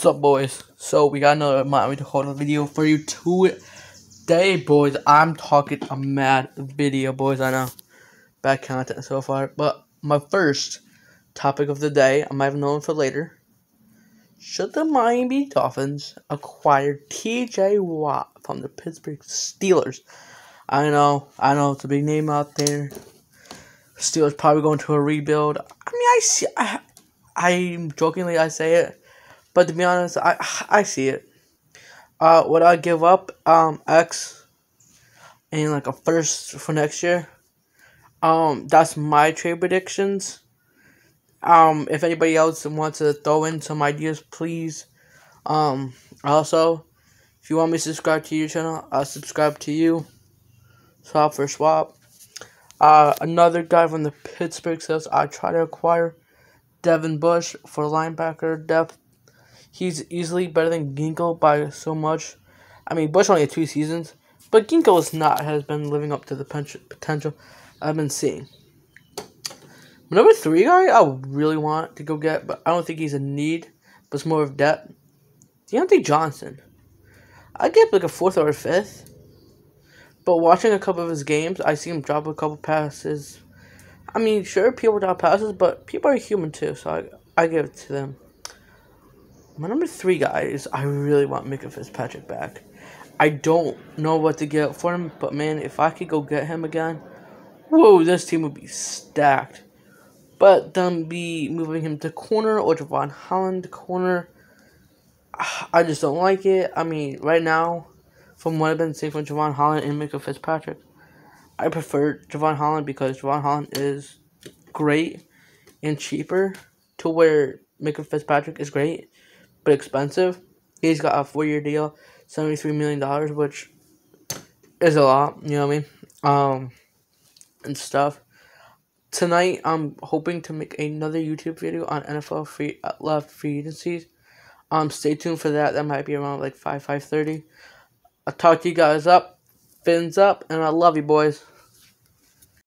What's up, boys? So, we got another Miami Dakota video for you today, boys. I'm talking a mad video, boys. I know. Bad content so far. But my first topic of the day, I might have known for later. Should the Miami Dolphins acquire TJ Watt from the Pittsburgh Steelers? I know, I know, it's a big name out there. Steelers probably going to a rebuild. I mean, I see, I, I jokingly I say it but to be honest, I I see it. Uh, would I give up um X in like a first for next year? Um, that's my trade predictions. Um, if anybody else wants to throw in some ideas, please. Um, also, if you want me to subscribe to your channel, I'll subscribe to you. Swap for swap. Uh, another guy from the Pittsburgh says I try to acquire Devin Bush for linebacker depth He's easily better than Ginkel by so much. I mean, Bush only had two seasons, but Ginkel is not has been living up to the potential I've been seeing. Number three guy, I really want to go get, but I don't think he's a need, but it's more of depth. Diontae Johnson. I get like a fourth or a fifth. But watching a couple of his games, I see him drop a couple passes. I mean, sure, people drop passes, but people are human too, so I, I give it to them. My number three guys, I really want Minkah Fitzpatrick back. I don't know what to get for him, but man, if I could go get him again, whoa, this team would be stacked. But then be moving him to corner or Jevon Holland corner, I just don't like it. I mean, right now, from what I've been seeing from Jevon Holland and Minkah Fitzpatrick, I prefer Jevon Holland because Jevon Holland is great and cheaper to where Minkah Fitzpatrick is great but expensive. He's got a four year deal, seventy three million dollars, which is a lot. You know what I mean? Um, and stuff. Tonight, I'm hoping to make another YouTube video on NFL free uh, left free agencies. Um, stay tuned for that. That might be around like five five thirty. I'll talk to you guys up, fins up, and I love you boys.